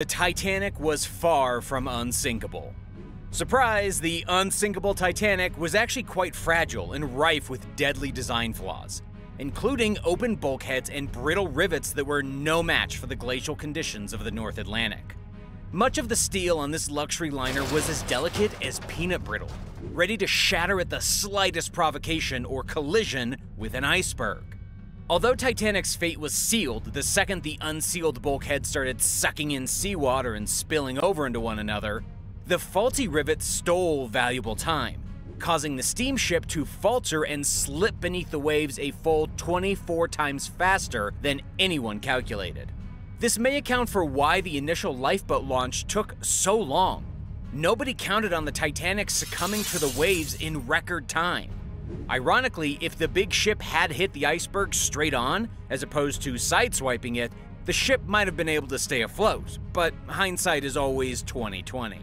The Titanic was far from unsinkable. Surprise, the unsinkable Titanic was actually quite fragile and rife with deadly design flaws, including open bulkheads and brittle rivets that were no match for the glacial conditions of the North Atlantic. Much of the steel on this luxury liner was as delicate as peanut brittle, ready to shatter at the slightest provocation or collision with an iceberg. Although Titanic's fate was sealed the second the unsealed bulkhead started sucking in seawater and spilling over into one another, the faulty rivets stole valuable time, causing the steamship to falter and slip beneath the waves a full 24 times faster than anyone calculated. This may account for why the initial lifeboat launch took so long. Nobody counted on the Titanic succumbing to the waves in record time. Ironically, if the big ship had hit the iceberg straight on, as opposed to sideswiping it, the ship might have been able to stay afloat, but hindsight is always 2020.